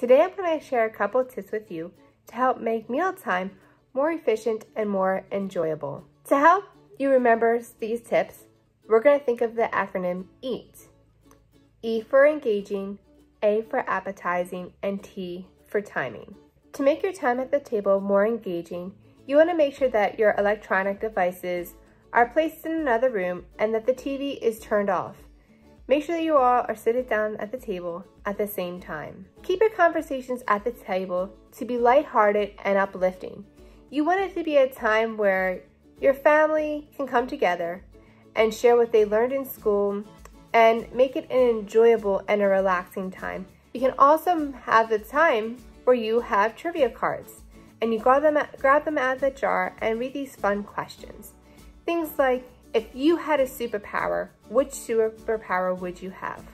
Today I'm going to share a couple tips with you to help make mealtime more efficient and more enjoyable. To help you remember these tips, we're going to think of the acronym EAT. E for engaging, A for appetizing, and T for timing. To make your time at the table more engaging, you want to make sure that your electronic devices are placed in another room and that the TV is turned off. Make sure that you all are seated down at the table at the same time. Keep your conversations at the table to be lighthearted and uplifting. You want it to be a time where your family can come together and share what they learned in school and make it an enjoyable and a relaxing time. You can also have the time where you have trivia cards and you grab them, grab them out of the jar and read these fun questions. Things like, if you had a superpower, which superpower would you have?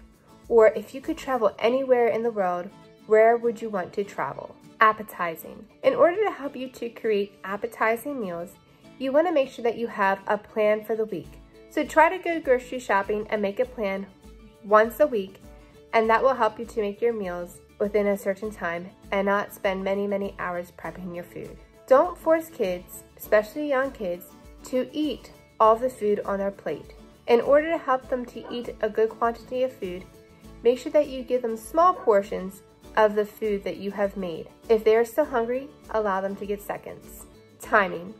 Or if you could travel anywhere in the world, where would you want to travel? Appetizing. In order to help you to create appetizing meals, you want to make sure that you have a plan for the week. So try to go grocery shopping and make a plan once a week, and that will help you to make your meals within a certain time and not spend many, many hours prepping your food. Don't force kids, especially young kids, to eat all the food on their plate. In order to help them to eat a good quantity of food, make sure that you give them small portions of the food that you have made. If they are still hungry, allow them to get seconds. Timing.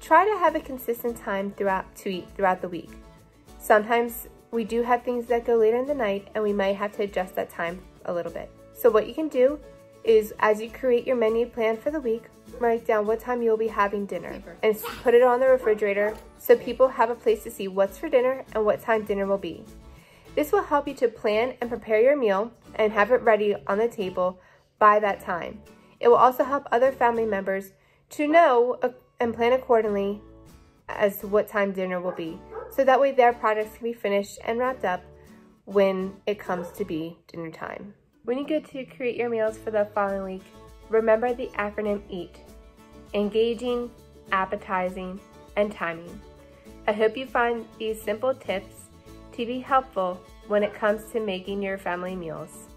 Try to have a consistent time throughout to eat throughout the week. Sometimes we do have things that go later in the night and we might have to adjust that time a little bit. So what you can do is as you create your menu plan for the week, write down what time you'll be having dinner and put it on the refrigerator so people have a place to see what's for dinner and what time dinner will be. This will help you to plan and prepare your meal and have it ready on the table by that time. It will also help other family members to know and plan accordingly as to what time dinner will be. So that way their products can be finished and wrapped up when it comes to be dinner time. When you go to create your meals for the following week, remember the acronym EAT, engaging, appetizing, and timing. I hope you find these simple tips to be helpful when it comes to making your family meals.